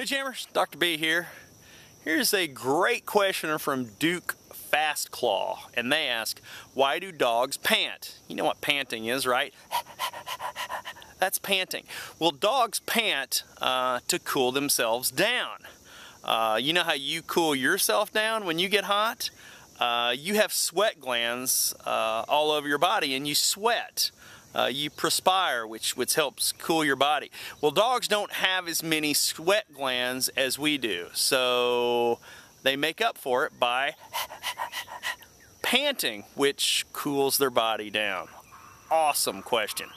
Hey Jammers, Dr. B here. Here's a great questioner from Duke Fastclaw, and they ask, why do dogs pant? You know what panting is, right? That's panting. Well, dogs pant uh, to cool themselves down. Uh, you know how you cool yourself down when you get hot? Uh, you have sweat glands uh, all over your body and you sweat uh, you perspire, which, which helps cool your body. Well, dogs don't have as many sweat glands as we do, so they make up for it by panting, which cools their body down. Awesome question.